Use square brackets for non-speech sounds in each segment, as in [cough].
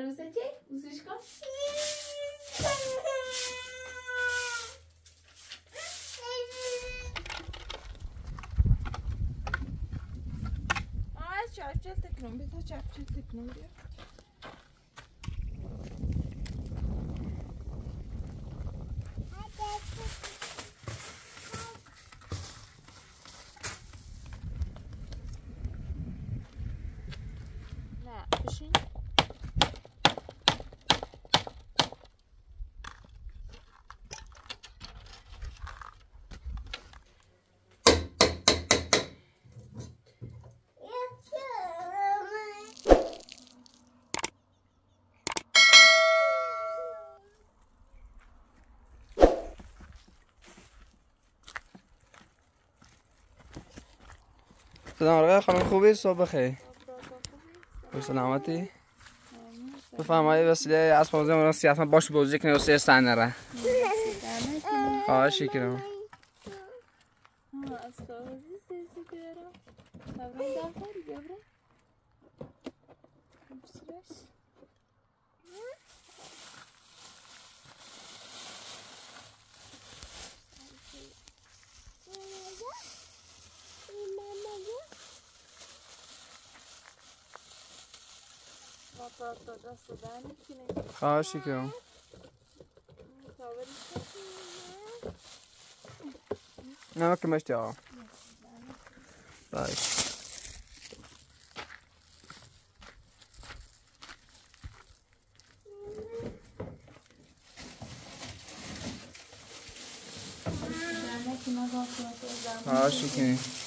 Arusace, Usushko. Aa, çarpacaktık. Bir de çarpacaktık. Ne diyor? سلام آقای خانم خوبی؟ صبح بخیر. به سلامتی؟ بفهم های وسیله از موضوع مرا سیاست باش بوزی کنی و سیر سن نره خواهش کنم Ah, Chicão. Não, que mais tem, ó. Vai. que Chiquinho.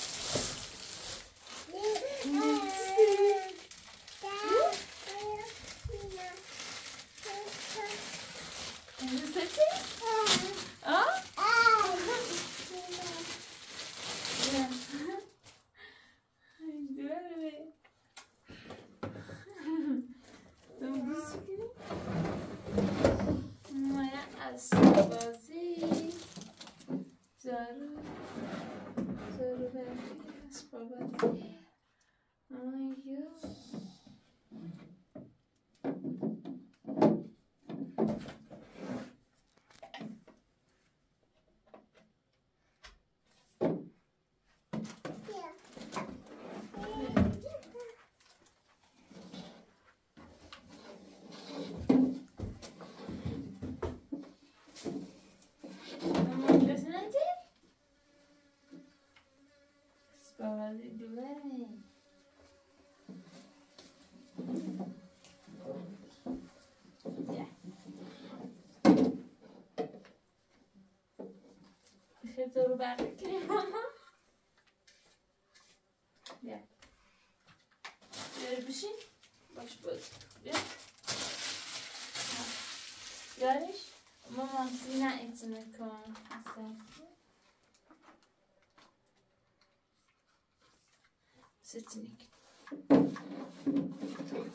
ben. Gel. [laughs] Bir şey. Bak şu böyle. Gel. Görüş. Mamam sina etini koyalım. Seçenek.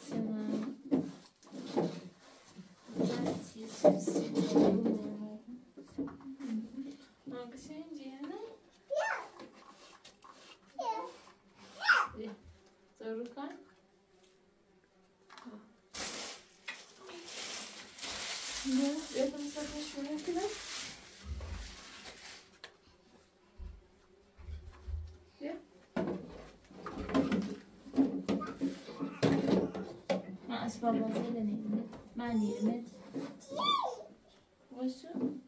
Seçenek. Seçenek. Manca Xandina. Zorukar. Ya, ya da mesela şöyle ki Ya. Ma asbabla seni deneyim. Ma niyemi. Başım.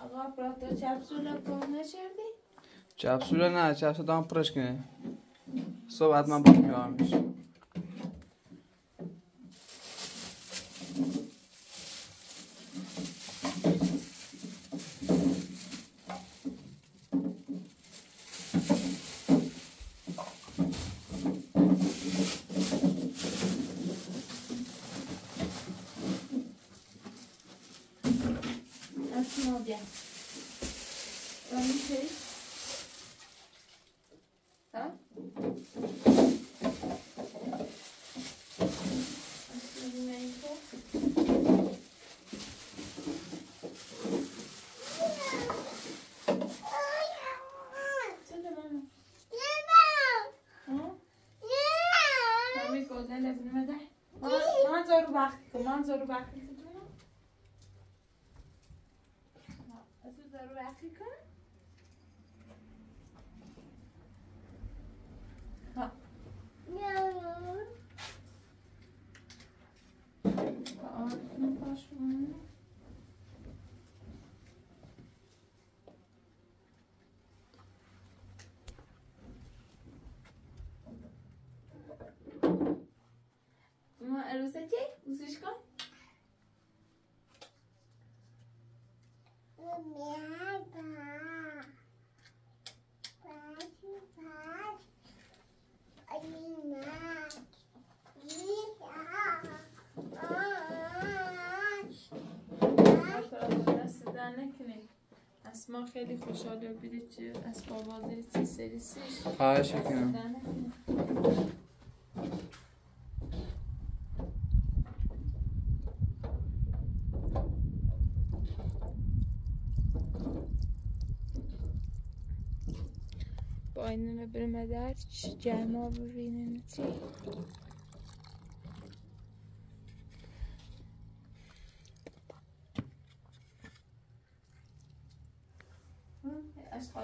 آقا پراتو چپسولا کن نشردی؟ چپسوله نه چپسول دام وقتی کن منظور وقتی کن منظور وقتی کن ها آه باش ما عروسکی بوسش کن اسما خیلی خوشحاله و بیدید چه اسما بازی سی سری سیش خواهش می‌کنم. با اینو بریم در جمع ببینیم چی.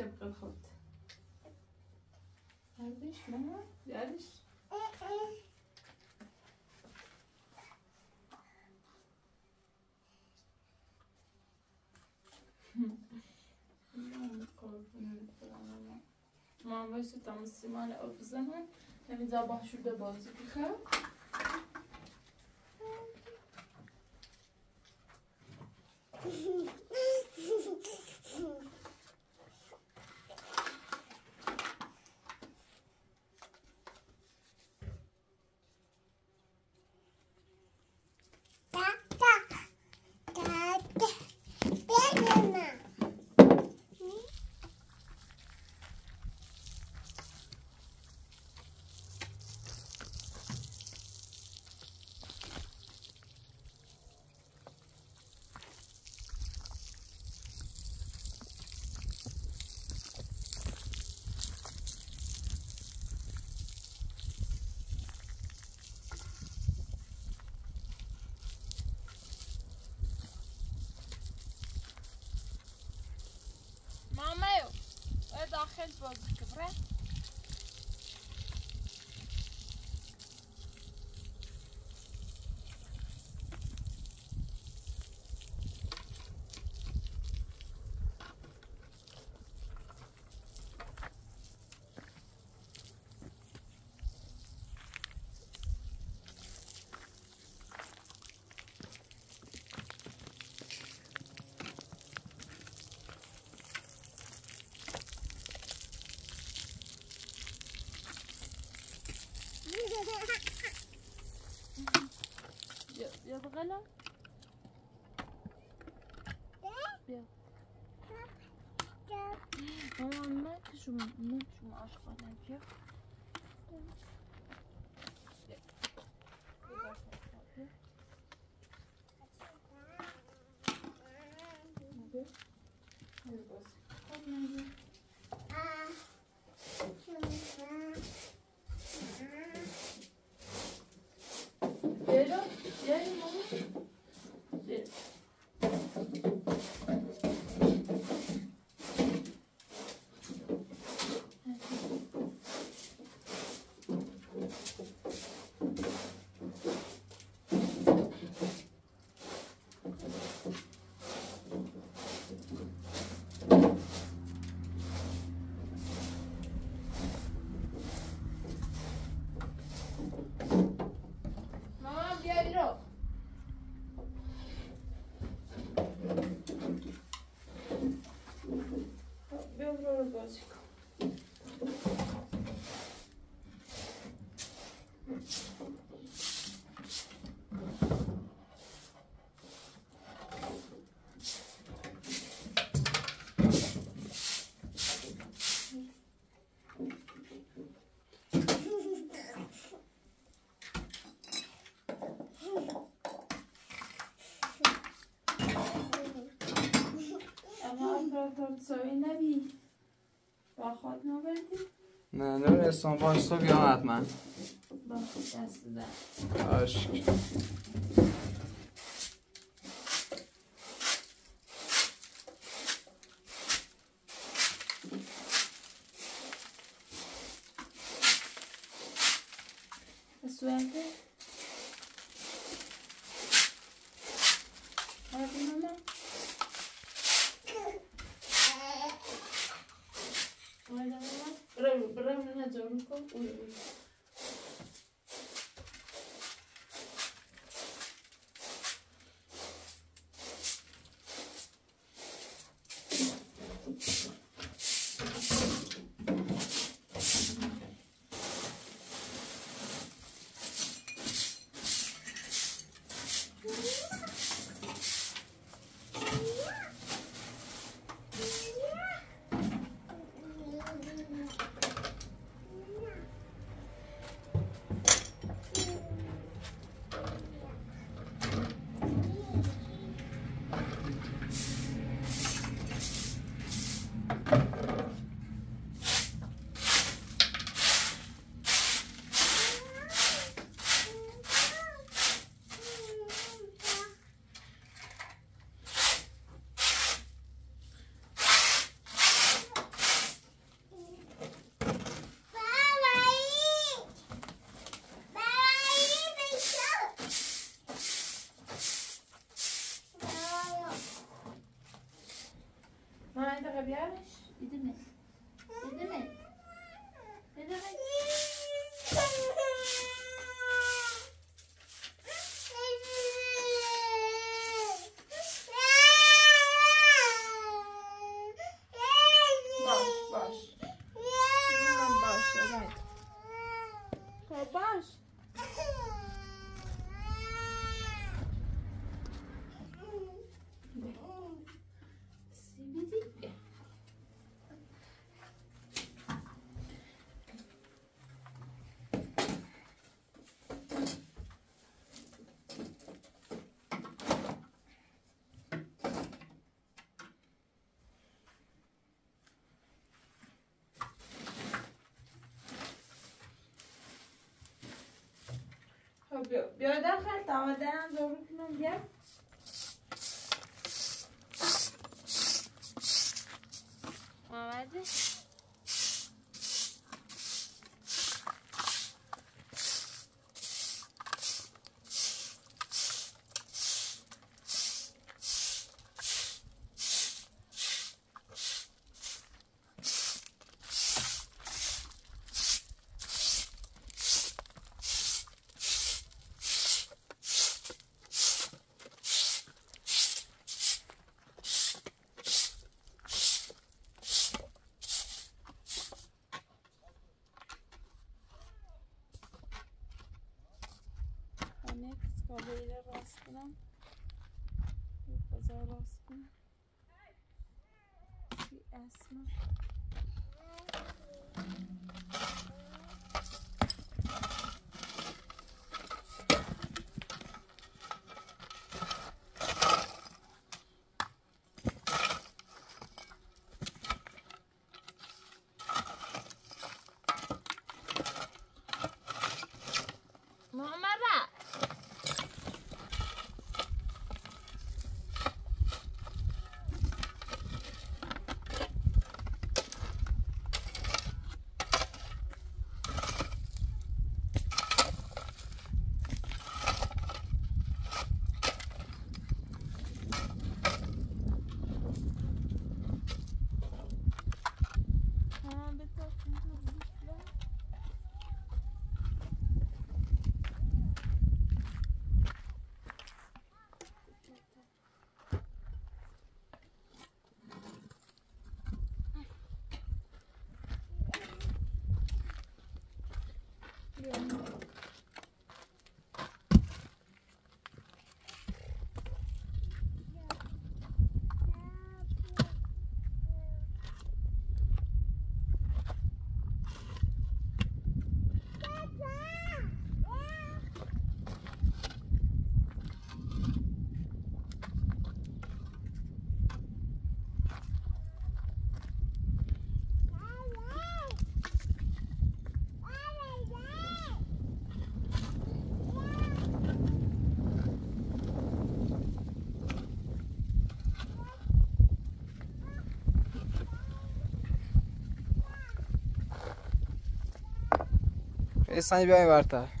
اكشف الخط هذيش ماما يعرش ما باشه tam سیمان او بزنم نمیذار با شده بازی بخواه Często was gebracht. տվել է։ Դե։ Դա։ Ո՞նց է շուտ, ի՞նչ աշխարհ է։ پرستان وایستا بیام حتما. باشه دست bien. خب بیا در خیلی تمدنم ضرور کنم بیا Yeah. esse aí bem aberta.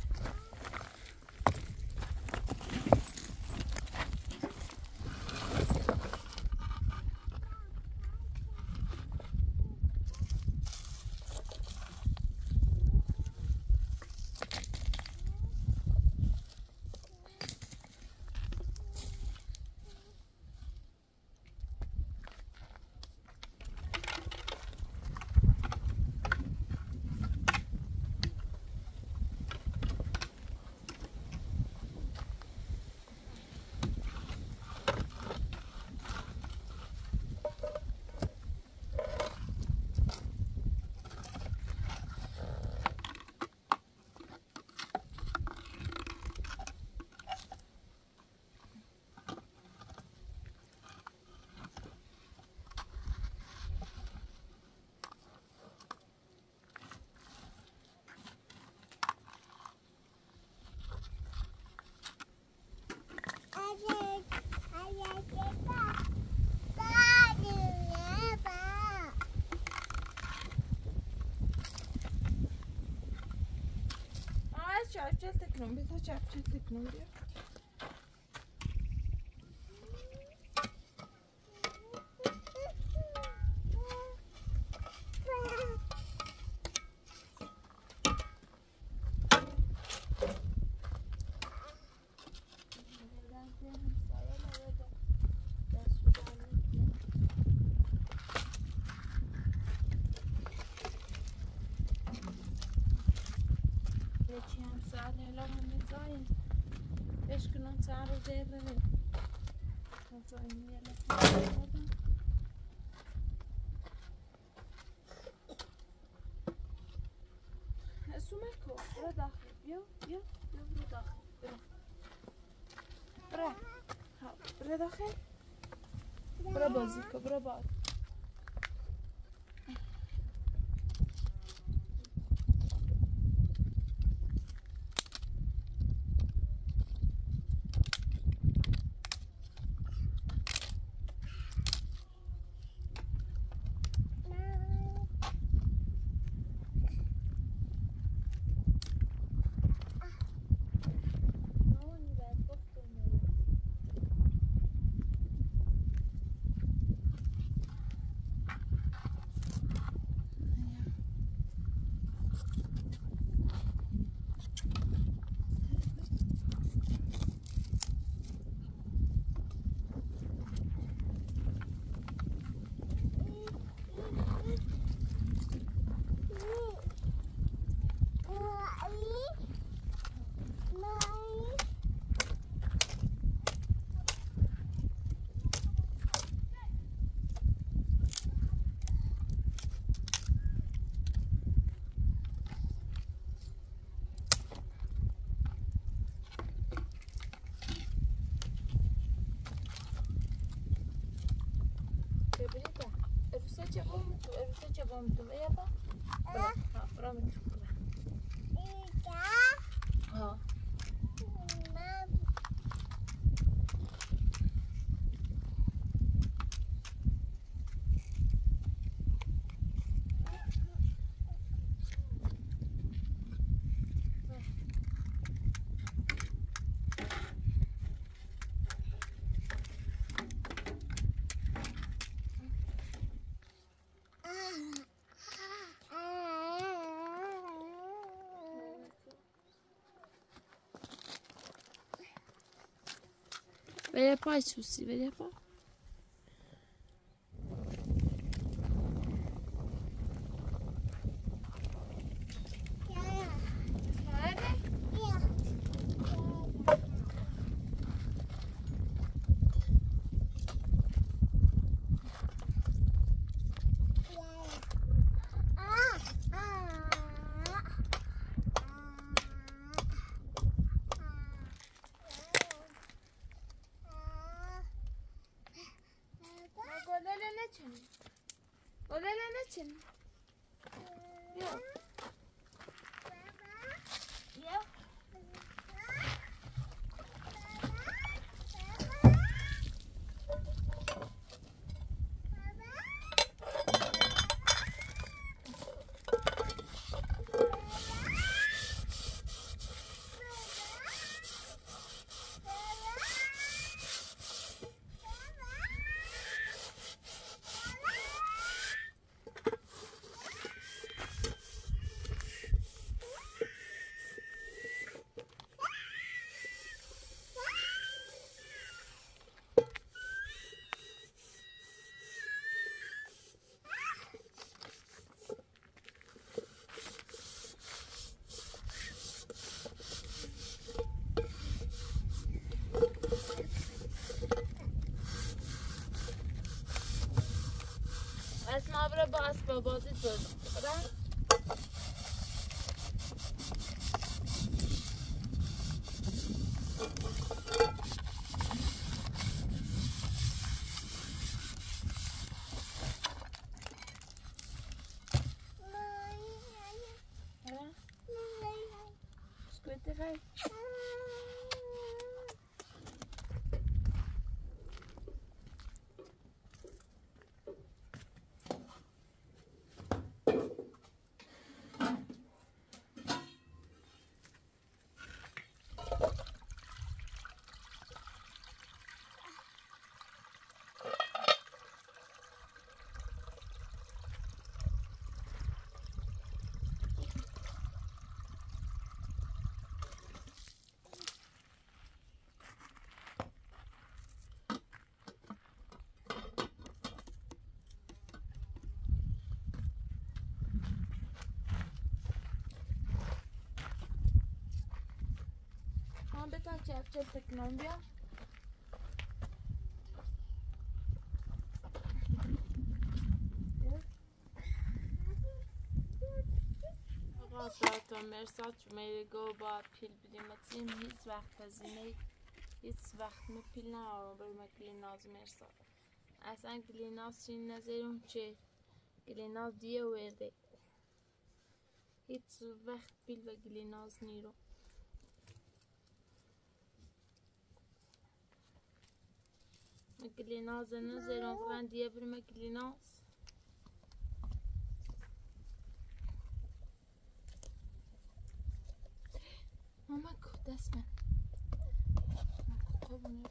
Düzeltecek lan biz açıp çektik. Sumerko, برو داخل بیا بیا. بیا برو داخل. برو برو برو. داخل برو بازی کن برو Bebelita, elbise çabamı tut, elbise çabamı tut. Eyvah. Pronto, pronto. bırak. Ver yapar Susi, ver yapar. As well. Both of those, right? چپ چپ تکنان بیا تا مرسات شما گو با پیل بدیم هیچ وقت هزینه هیچ وقت می پیل نهارم برای ما گلیناز مرسات اصلا گلیناز چین نظرم چه گلیناز دیه ورده هیچ وقت پیل و گلیناز نیرو maquilinosa nos era um grande dia para maquilinosa. Mama, that's man. Mama,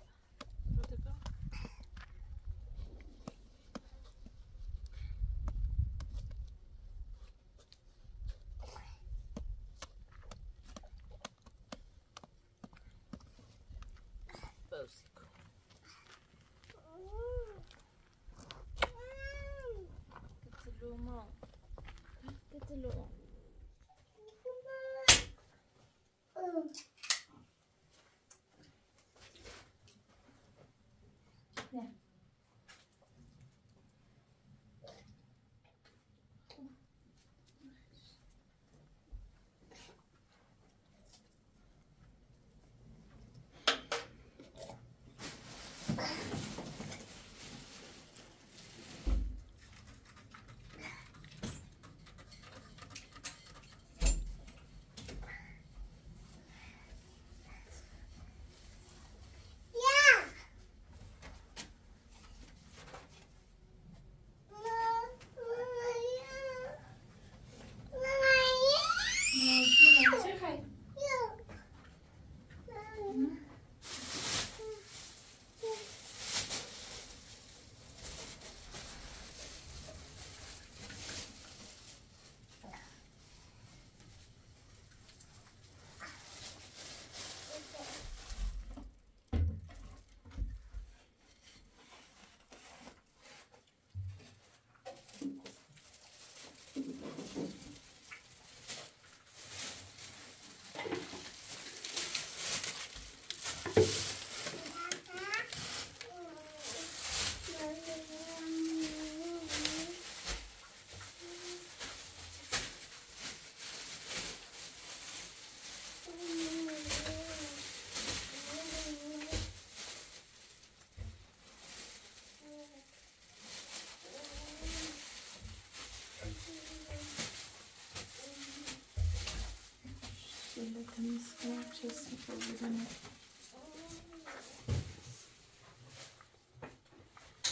Parçası koyalım.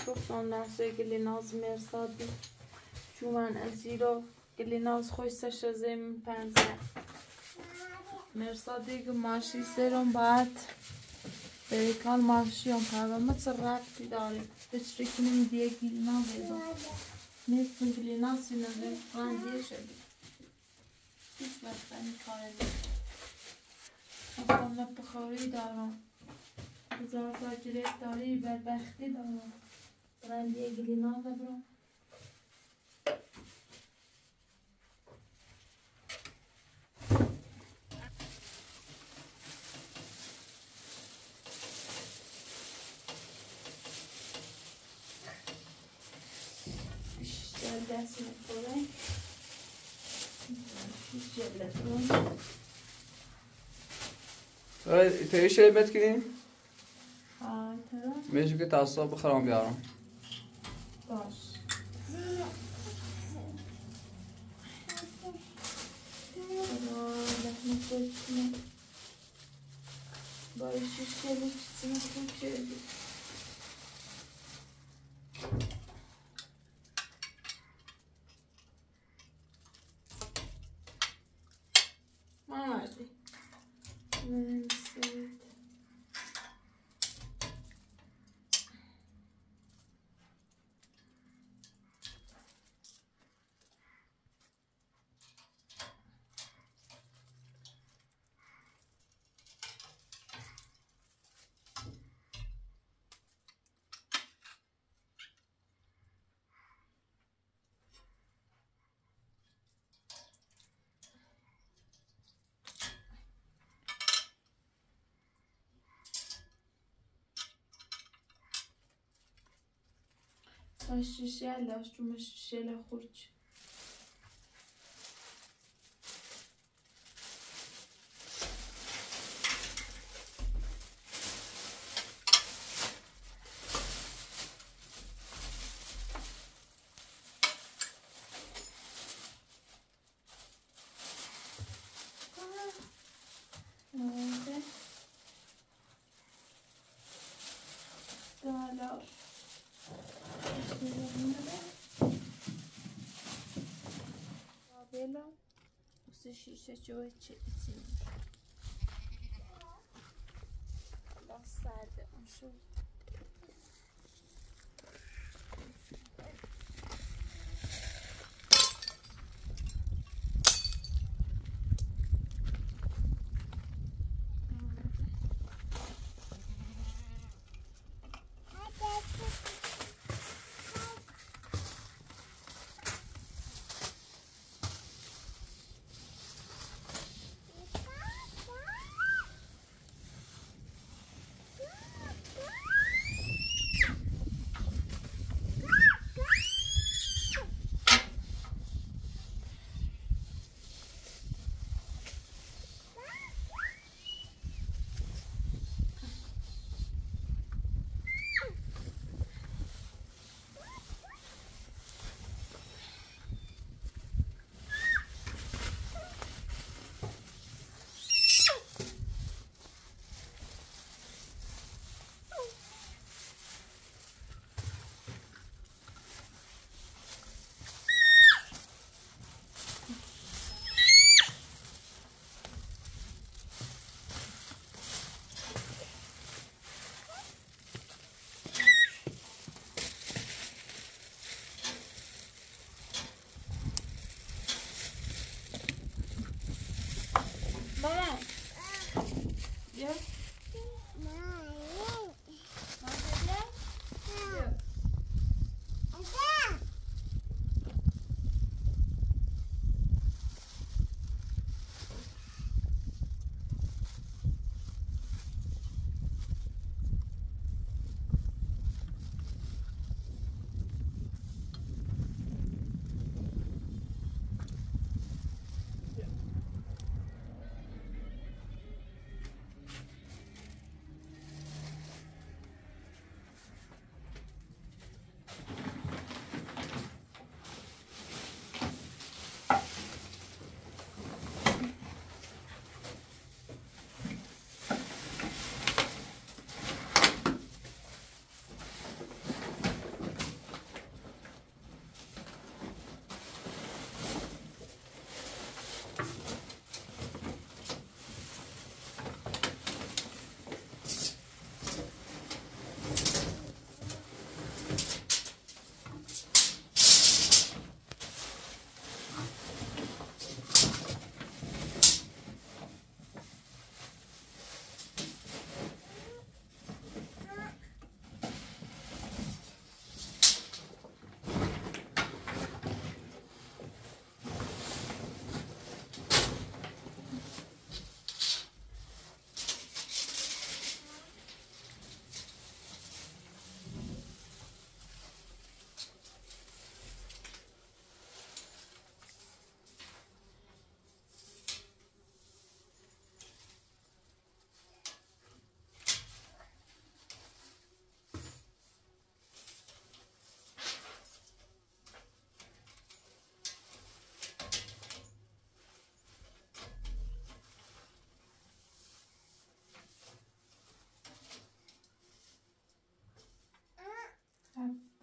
گفتم گلی ناز مرسادی چون من از رو گلی ناز خوش شزم پنزه مرسادی که ماشی سرم بعد بیکال ماشی هم پاوه مثل رفتی داره بچری کنیم دیگه گلی ناز ایدو نیستم گلی ناز سینه فرانزیه شدی هیچ این نیست من بخاری دارم. هزار تا داری بدبختی دارم. برای دیگه گلی نازه برو بیشتر دست می‌خوره بیشتر انت إيش لعبت كذي؟ مش قلت عصب خرام بيعرف باش Barış yükselir, çıksın, yükselir. Mavi. Hmm. فش سوشال است تو من чего чего он шел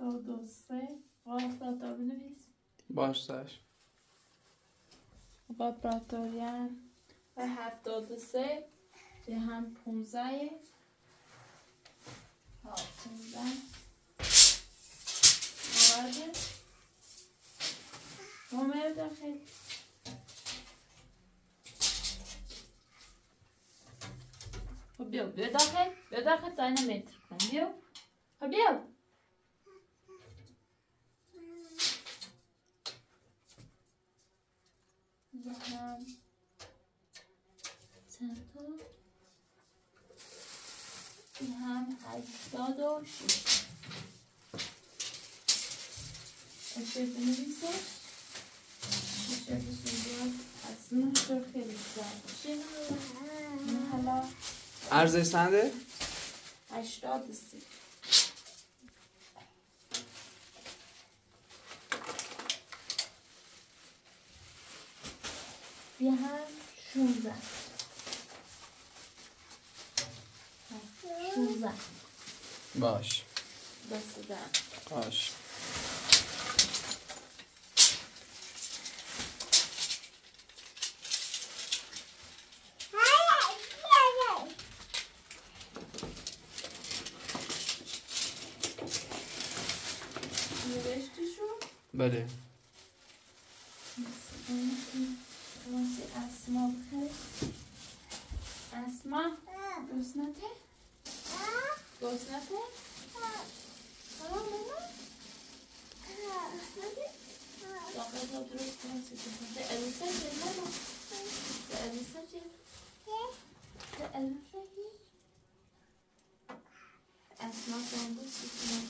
Passada, um show. و سه آفراتور بنویس باش سش با و هفتاد و سه به هم پونزه ها پونزه آورده عمر داخل خب بیا بیا داخل بیا داخل تا اینو متر کن بیا خب بیا هم چند تا؟ این هم هشتاد و شیش اشتر بنویسه اشتر بسیار از خیلی حالا ارزش سنده؟ هشتاد سی بیا هم شونزه شونزه باش. دست دارم باش. بله. Esma, gözünü te. Gözünü te. Tamam mı? Gözünü te. Bakın oturup konuşuyoruz. Elbise gel ama. Elbise gel. Elbise gel. Esma sen de sütün.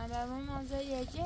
یا پیغمبرمون منظر یکه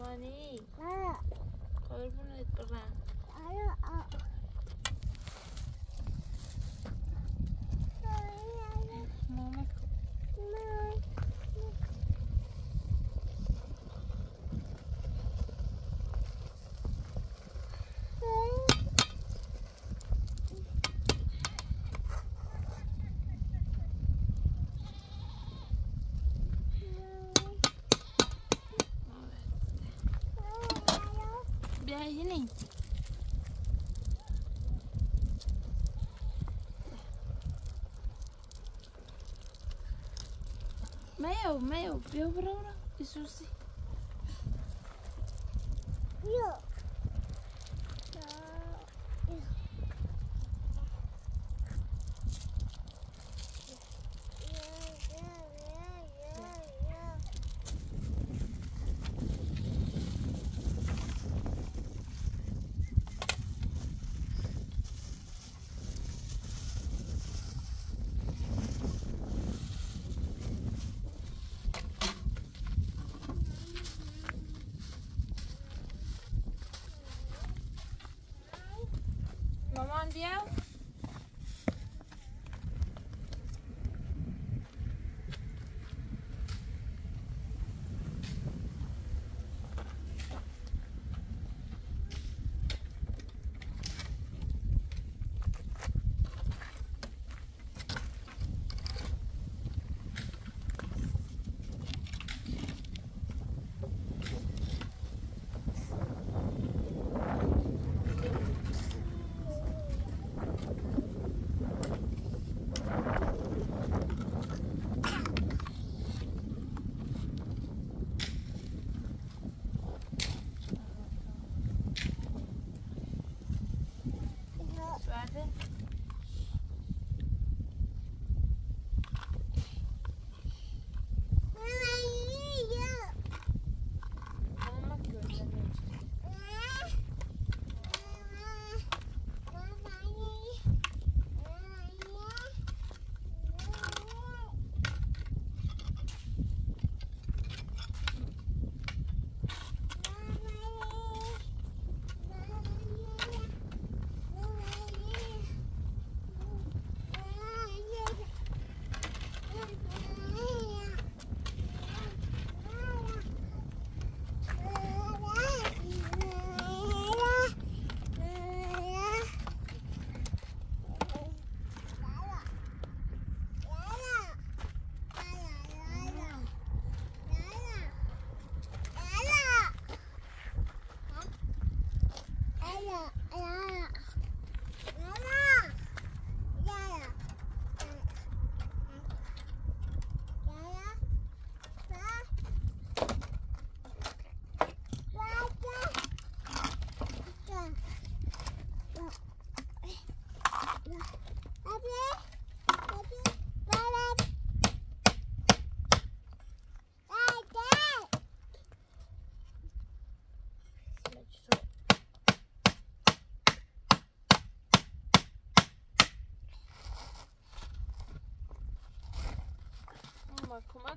어머니. 응. 거울 보낼 거라. Imaginem. Meu, meu, meu, Bruno, isso sim.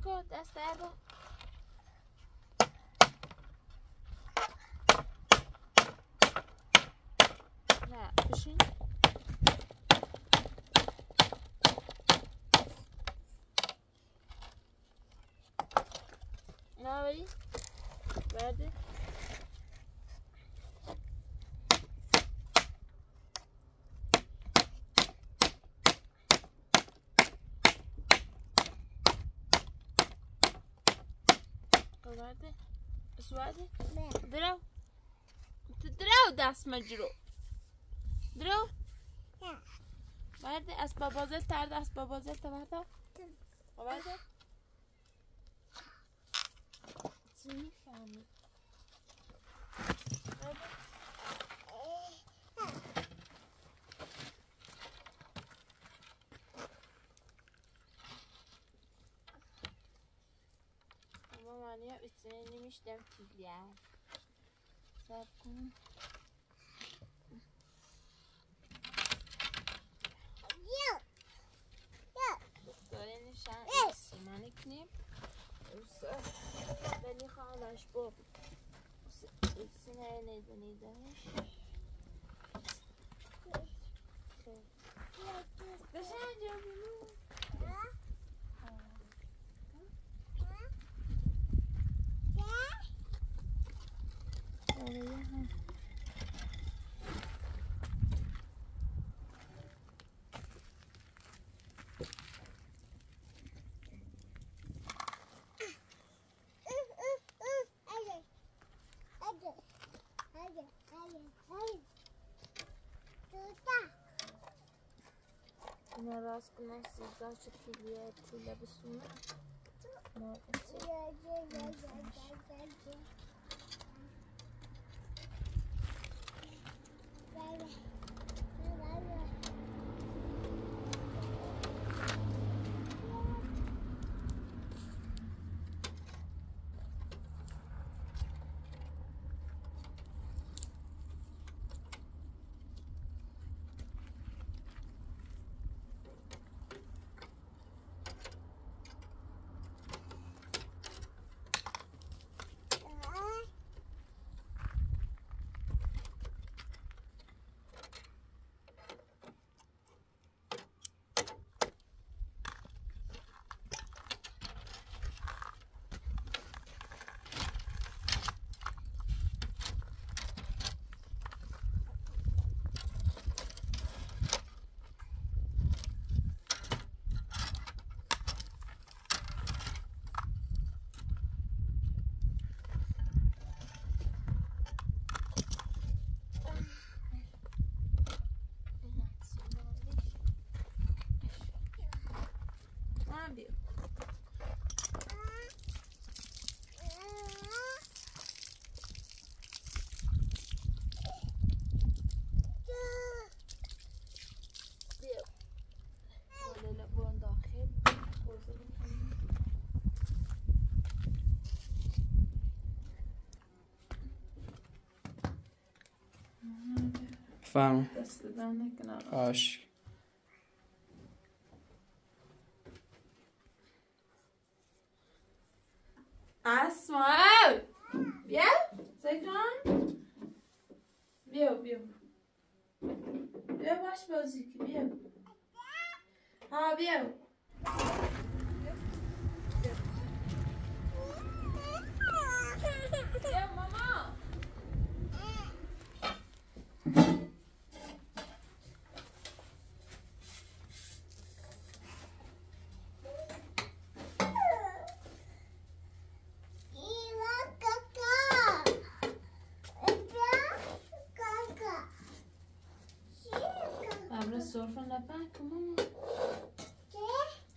That's the apple. Now, pushing. Now ready? Ready? Verdi. Drau. Drau دست مجرو درو. برده از بابازل تر دست بابازل تا برده da auxiliar. Só com Bunlar az bunlar sizler çok iyi etiyle bir sunu. Muhabbeti. Bye bye. فهم دست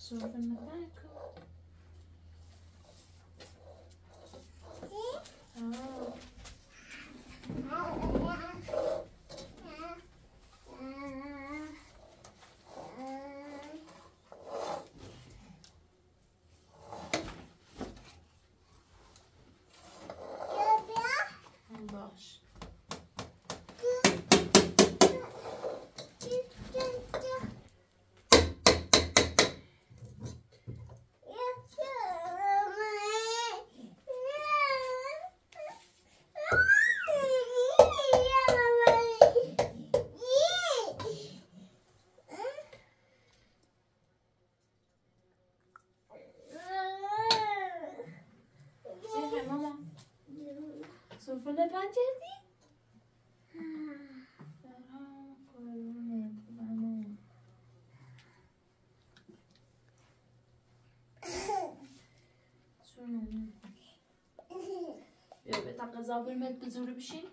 So, na tayo. Azabülmet bir zoru bir şey.